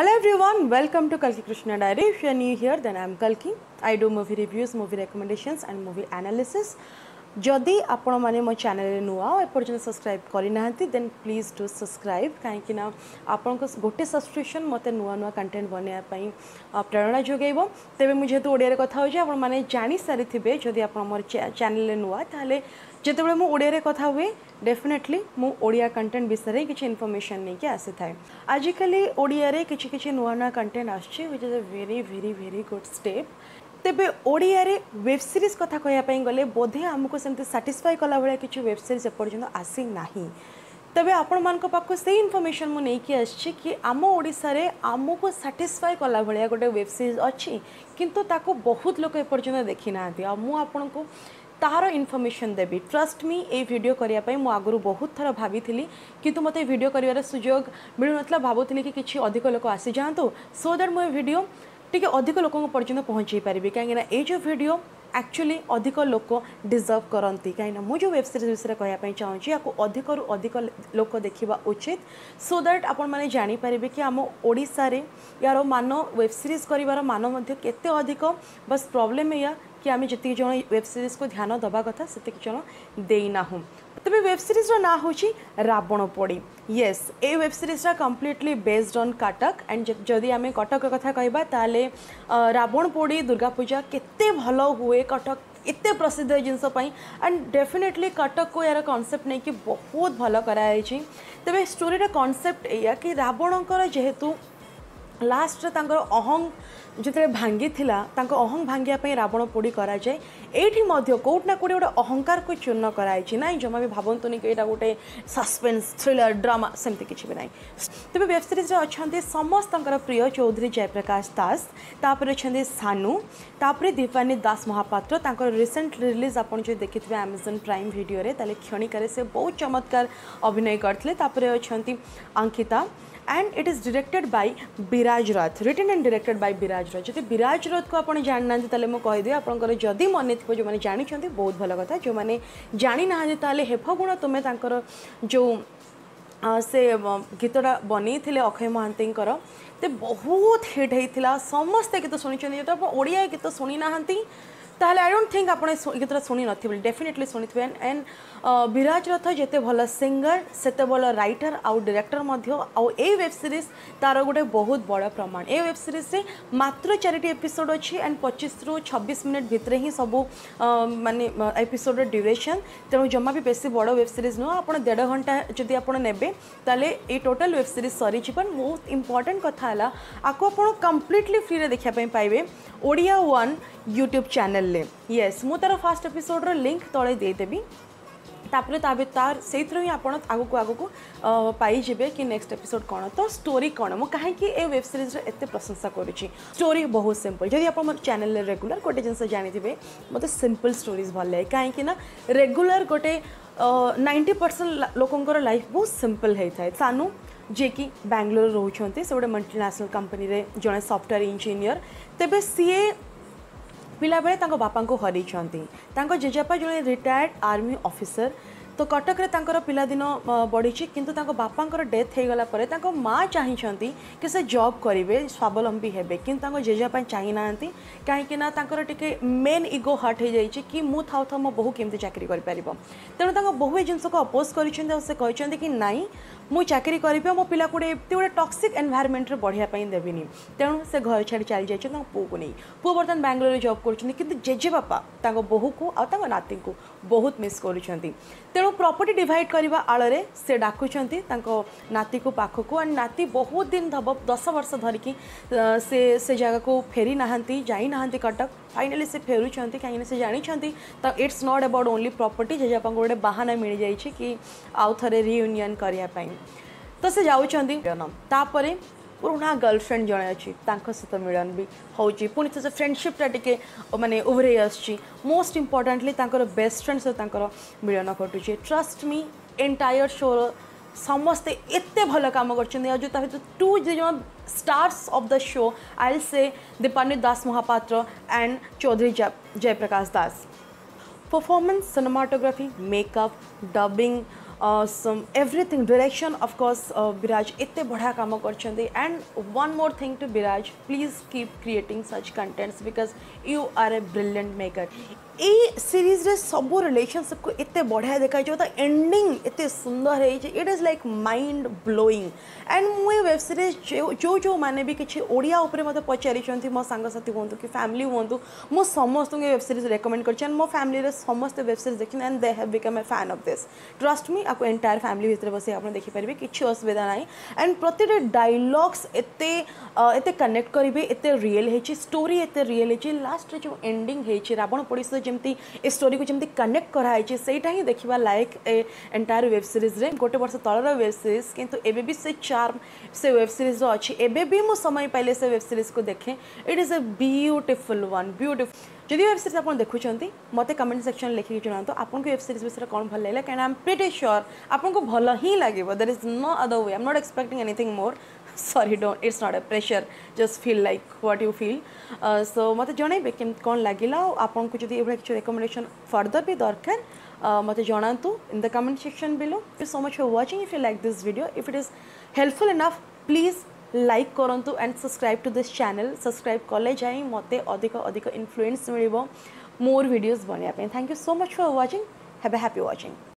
Hello everyone, welcome to Kalki Krishna Diary. If you are new here, then I am Kalki. I do movie reviews, movie recommendations and movie analysis. ଯଦି ଆପଣମାନେ ମୋ ଚ୍ୟାନେଲରେ ନୂଆ ଆଉ ଏପର୍ଯ୍ୟନ୍ତ subscribe କରିନାହାନ୍ତି then please do subscribe କାହିଁକି ନା ଆପଣଙ୍କ ଗୋଟେ ସବସ୍କ୍ରିପ୍ସନ୍ ମୋତେ ନୂଆ ନୂଆ କଣ୍ଟେଣ୍ଟ ବନେଇବା ପାଇଁ ପ୍ରେରଣା ଯୋଗାଇବ ତେବେ ମୁଁ ଯେହେତୁ ଓଡ଼ିଆରେ କଥା ହେଉଛି ଆପଣମାନେ ଜାଣିସାରିଥିବେ ଯଦି ଆପଣ ମୋର ଚ୍ୟାନେଲରେ ନୂଆ ତାହେଲେ ଯେତେବେଳେ ମୁଁ ଓଡ଼ିଆରେ କଥା ହୁଏ ଡେଫିନେଟଲି ମୁଁ ଓଡ଼ିଆ କଣ୍ଟେଣ୍ଟ ବିଷୟରେ କିଛି ଇନଫର୍ମେସନ୍ ନେଇକି ଆସିଥାଏ ଆଜିକାଲି ଓଡ଼ିଆରେ କିଛି କିଛି ନୂଆ ନୂଆ କଣ୍ଟେଣ୍ଟ ଆସୁଛି which is a very very very good step ତେବେ ଓଡ଼ିଆରେ ୱେବ୍ ସିରିଜ୍ କଥା କହିବା ପାଇଁ ଗଲେ ବୋଧେ ଆମକୁ ସେମିତି ସାଟିସ୍ଫାଏ କଲା ଭଳିଆ କିଛି ୱେବ୍ ସିରିଜ୍ ଏପର୍ଯ୍ୟନ୍ତ ଆସିନାହିଁ ତେବେ ଆପଣମାନଙ୍କ ପାଖକୁ ସେଇ ଇନଫର୍ମେସନ୍ ମୁଁ ନେଇକି ଆସିଛି କି ଆମ ଓଡ଼ିଶାରେ ଆମକୁ ସାଟିସ୍ଫାଏ କଲା ଭଳିଆ ଗୋଟେ ୱେବ୍ ସିରିଜ୍ ଅଛି କିନ୍ତୁ ତାକୁ ବହୁତ ଲୋକ ଏପର୍ଯ୍ୟନ୍ତ ଦେଖିନାହାନ୍ତି ଆଉ ମୁଁ ଆପଣଙ୍କୁ ତାହାର ଇନଫର୍ମେସନ୍ ଦେବି ଟ୍ରଷ୍ଟ ମି ଏଇ ଭିଡ଼ିଓ କରିବା ପାଇଁ ମୁଁ ଆଗରୁ ବହୁତ ଥର ଭାବିଥିଲି କିନ୍ତୁ ମୋତେ ଭିଡ଼ିଓ କରିବାର ସୁଯୋଗ ମିଳୁନଥିଲା ଭାବୁଥିଲି କି କିଛି ଅଧିକ ଲୋକ ଆସିଯାଆନ୍ତୁ ସୋ ଦ୍ୟାଟ୍ ମୁଁ ଏ ଭିଡ଼ିଓ ଟିକେ ଅଧିକ ଲୋକଙ୍କ ପର୍ଯ୍ୟନ୍ତ ପହଞ୍ଚାଇ ପାରିବି କାହିଁକିନା ଏଇ ଯେଉଁ ଭିଡ଼ିଓ ଆକ୍ଚୁଆଲି ଅଧିକ ଲୋକ ଡିଜର୍ଭ କରନ୍ତି କାହିଁକିନା ମୁଁ ଯେଉଁ ୱେବ୍ ସିରିଜ୍ ବିଷୟରେ କହିବା ପାଇଁ ଚାହୁଁଛି ୟାକୁ ଅଧିକରୁ ଅଧିକ ଲୋକ ଦେଖିବା ଉଚିତ ସୋ ଦ୍ୟାଟ୍ ଆପଣମାନେ ଜାଣିପାରିବେ କି ଆମ ଓଡ଼ିଶାରେ ୟାର ମାନ ୱେବ୍ ସିରିଜ୍ କରିବାର ମାନ ମଧ୍ୟ କେତେ ଅଧିକ ବସ୍ ପ୍ରୋବ୍ଲେମ୍ ଏଇଆ କି ଆମେ ଯେତିକି ଜଣ ୱେବ୍ ସିରିଜ୍କୁ ଧ୍ୟାନ ଦେବା କଥା ସେତିକି ଜଣ ଦେଇନାହୁଁ ତେବେ ୱେବ୍ ସିରିଜ୍ର ନାଁ ହେଉଛି Rabana Podi yes a web ସିରିଜ୍ଟା completely based on Cuttack and ଯଦି ଆମେ କଟକ କଥା କହିବା ତାହେଲେ ରାବଣ ପୋଡ଼ି ଦୁର୍ଗା ପୂଜା କେତେ ଭଲ ହୁଏ କଟକ ଏତେ ପ୍ରସିଦ୍ଧ ଏ ଜିନିଷ ପାଇଁ ଆଣ୍ଡ ଡେଫିନେଟଲି କଟକକୁ ଏହାର କନସେପ୍ଟ ନେଇକି ବହୁତ ଭଲ କରାଯାଇଛି ତେବେ ଷ୍ଟୋରିର କନସେପ୍ଟ ଏଇଆ କି ରାବଣଙ୍କର ଯେହେତୁ ଲାଷ୍ଟରେ ତାଙ୍କର ଅହଂ ଯେତେବେଳେ ଭାଙ୍ଗିଥିଲା ତାଙ୍କ ଅହଂ ଭାଙ୍ଗିବା ପାଇଁ ରାବଣ ପୋଡ଼ି କରାଯାଏ ଏଇଠି ମଧ୍ୟ କେଉଁଠି ନା କେଉଁଠି ଗୋଟେ ଅହଂକାରକୁ ଚୂର୍ଣ୍ଣ କରାଯାଇଛି ନାହିଁ ଜମା ବି ଭାବନ୍ତୁନି କି ଏଇଟା ଗୋଟେ ସସ୍ପେନ୍ସ ଥ୍ରିଲର ଡ୍ରାମା ସେମିତି କିଛି ବି ନାହିଁ ତେବେ ୱେବ୍ ସିରିଜ୍ରେ ଅଛନ୍ତି ସମସ୍ତଙ୍କର ପ୍ରିୟ ଚୌଧୁରୀ ଜୟପ୍ରକାଶ ଦାସ ତାପରେ ଅଛନ୍ତି ସାନୁ ତାପରେ ଦୀପାନୀ ଦାସ ମହାପାତ୍ର ତାଙ୍କର ରିସେଣ୍ଟ ରିଲିଜ୍ ଆପଣ ଯଦି ଦେଖିଥିବେ ଆମାଜନ୍ ପ୍ରାଇମ୍ ଭିଡ଼ିଓରେ ତାହେଲେ କ୍ଷଣିକାରେ ସେ ବହୁତ ଚମତ୍କାର ଅଭିନୟ କରିଥିଲେ ତାପରେ ଅଛନ୍ତି Ankita and it is directed by ବିରା Biraj Rath written and directed by Biraj Rath ଯଦି ବିରାଜ ରଥକୁ ଆପଣ ଜାଣିନାହାନ୍ତି ତାହେଲେ ମୁଁ କହିଦେବି ଆପଣଙ୍କର ଯଦି ମନେ ଥିବ ଯେଉଁମାନେ ଜାଣିଛନ୍ତି ବହୁତ ଭଲ କଥା ଯେଉଁମାନେ ଜାଣିନାହାନ୍ତି ତାହେଲେ ହେଫ ଗୁଣ ତୁମେ ତାଙ୍କର ଯେଉଁ ସେ ଗୀତଟା ବନେଇଥିଲେ ଅକ୍ଷୟ ମହାନ୍ତିଙ୍କର ତେ ବହୁତ ହିଟ୍ ହେଇଥିଲା ସମସ୍ତେ ଗୀତ ଶୁଣିଛନ୍ତି ଯେତେବେଳେ ଆପଣ ଓଡ଼ିଆ ଗୀତ ଶୁଣି ନାହାନ୍ତି ତାହେଲେ ଆଇ ଡୋଣ୍ଟ ଥିଙ୍କ ଆପଣ ଏ ଗୀତଟା ଶୁଣିନଥିବେ ଡେଫିନେଟଲି ଶୁଣିଥିବେ ଆଣ୍ଡ ବିରାଜ ରଥ ଯେତେ ଭଲ ସିଙ୍ଗର ସେତେ ଭଲ ରାଇଟର ଆଉ ଡିରେକ୍ଟର ମଧ୍ୟ ଆଉ ଏଇ ୱେବ୍ ସିରିଜ୍ ତା'ର ଗୋଟେ ବହୁତ ବଡ଼ ପ୍ରମାଣ ଏ ୱେବ୍ ସିରିଜ୍ରେ ମାତ୍ର ଚାରିଟି ଏପିସୋଡ଼ ଅଛି ଆଣ୍ଡ ପଚିଶରୁ ଛବିଶ ମିନିଟ୍ ଭିତରେ ହିଁ ସବୁ ମାନେ ଏପିସୋଡ଼ର ଡ୍ୟୁରେସନ୍ ତେଣୁ ଜମା ବି ବେଶୀ ବଡ଼ ୱେବ୍ ସିରିଜ୍ ନୁହଁ ଆପଣ ଦେଢ଼ ଘଣ୍ଟା ଯଦି ଆପଣ ନେବେ ତାହେଲେ ଏଇ ଟୋଟାଲ୍ ୱେବ୍ ସିରିଜ୍ ସରିଯିବ ବହୁତ ଇମ୍ପର୍ଟାଣ୍ଟ କଥା ହେଲା ଆକୁ ଆପଣ କମ୍ପ୍ଲିଟଲି ଫ୍ରିରେ ଦେଖିବା ପାଇଁ ପାଇବେ ଓଡ଼ିଆ ୱାନ୍ ୟୁଟ୍ୟୁବ୍ ଚ୍ୟାନେଲ୍ मिलने ये मुझार फास्ट एपिसोड्र लिंक तले देदेवि तापर तार से आग को आग पाइबे कि नेक्स्ट एपिसोड कौन तो स्टोरी कौन मुझे कहीं वेब सीरीज एत प्रशंसा करुच्ची स्टोरी बहुत सिंपल जब आप चैनल रेगुलर गोटे जिनस जानते हैं मत सिंपल स्टोरीज भल लगे कहीं रेगुलर गोटे नाइंटी परसेंट लोकंर लाइफ बहुत सिंपल होता है सानु जे कि बांगलोर रोचे से गोटे मल्टीनेशनल कंपनी में जड़े सफ्टवेयर इंजीनियर तेज सीए ପିଲାବେଳେ ତାଙ୍କ ବାପାଙ୍କୁ ହରାଇଛନ୍ତି ତାଙ୍କ ଜେଜେବାପା ଜଣେ ରିଟାୟାର୍ଡ଼ ଆର୍ମି ଅଫିସର ତ କଟକରେ ତାଙ୍କର ପିଲାଦିନ ବଢ଼ିଛି କିନ୍ତୁ ତାଙ୍କ ବାପାଙ୍କର ଡେଥ୍ ହୋଇଗଲା ପରେ ତାଙ୍କ ମା ଚାହିଁଛନ୍ତି କି ସେ ଜବ୍ କରିବେ ସ୍ୱାବଲମ୍ବୀ ହେବେ କିନ୍ତୁ ତାଙ୍କ ଜେଜେବାପା ଚାହିଁନାହାନ୍ତି କାହିଁକିନା ତାଙ୍କର ଟିକେ ମେନ୍ ଇଗୋ ହଟ୍ ହୋଇଯାଇଛି କି ମୁଁ ଥାଉ ଥାଉ ମୋ ବୋହୁ କେମିତି ଚାକିରି କରିପାରିବ ତେଣୁ ତାଙ୍କ ବୋହୁ ଏ ଜିନିଷକୁ ଅପୋଜ୍ କରିଛନ୍ତି ଆଉ ସେ କହିଛନ୍ତି କି ନାହିଁ मुझ चाकरी कर मो पा गोटे एमती गोटे टक्सिक एनभारमेंट बढ़ियापी देवी तेणु से घर छाड़ चली जाए पुह को नहीं पुह बर्तन बांगलोर जब जेजे बापा बोहू को आ बहुत मिस कर तेणु प्रपर्टी डिड करवा आड़े से डाकुंस नाती को पाख को एंड नाती बहुत दिन दस वर्ष धरिकी से जगह को फेरी ना जाती कटक फाइनाली से फेरु कहीं से जानी it's not about only property जेजेपा गोटे बाहाना मिल जाए कि आउ थे रियूनियन करने तो से जापर पुराणा गर्लफ्रेंड जड़े अच्छी सहित मिलन भी होची पुणी से फ्रेंडशिपटा टी मैंने उभरे आोस्ट इम्पोर्टाटली बेस्ट फ्रेंड सहित मिलन घटुचे ट्रस्ट मी एंटायर शोर समस्ते एत भल कम कर to these stars of the show, I'll say Dipanit Das Mohapatra and Chaudhary Jay Jayaprakash Das. Performance, cinematography, makeup, dubbing, some everything direction of course Viraj एत बढ़िया कम करते and one more thing to Viraj please keep creating such contents because you are a brilliant maker এই সিরিজরে সবু রিলেসনশিপ কু এত বঢ়িয়া দেখা যাই তা এন্ডিং এত সুন্দর হয়েছে it is like mind blowing and মু এই ওয়েব সিরিজ যে যে মানে বি কিছু ওড়িয়া উপরে মতো পচারিছেন মো সাংসাথী হুম কি ফ্যামিলি হুম মু সমস্ত ওয়েব সিরিজ রেকমেন্ড করছি আন্ড মো ফ্যামিলিরে সমস্তে ওয়েব সিরিজ দেখি and they have become a fan of this trust me আপু এন্টায়ার ফ্যামিলি ভিতরে বসে আপনার দেখিপারে কিছু অসুবিধা নাই আন্ড প্রতিটা ডাইলগস এত এত কনেক্ট করবে এত রিয়েল হয়েছে স্টোরি এত রিয়েল হয়েছে লাস্টরে যে এন্ডিং হয়েছে রাবণ পড়িশ যে केमती स्टोरी को जमी कनेक्ट कराई सेटा देखा लायक ए एंटायर वेब सीरीज रे गोटे वर्ष तलर वेब सीरीज किंतु एबे भी से चार्म से वेब सीरीज अच्छी एबे भी मु समय पाइले से वेब सीरीज को देखे it is a beautiful one beautiful যদি ওয়েব সিরিজ আপনার দেখুছেন মতো কমেন্ট সেকশন লিখি জনাতো আপনার ওয়েব সিরিজ বিষয়ে কম ভাল লাগলা কেন আই এম প্রিটি সিওর আপনার ভাল হি লাগবে that is no other way I am not expecting anything sorry dot it's not a pressure just feel like what you feel so मत जन कौन लगे आपन को जब यह किसी फर्दर भी दरकार मत जनातु in the comment section below so much for watching if you like this video if it is helpful enough please like करूँ and subscribe to this channel subscribe कले जाए मत अधिक अधिक इनफ्लुएंस मिल मोर भिडियज बनवाई thank you so much for watching have a happy watching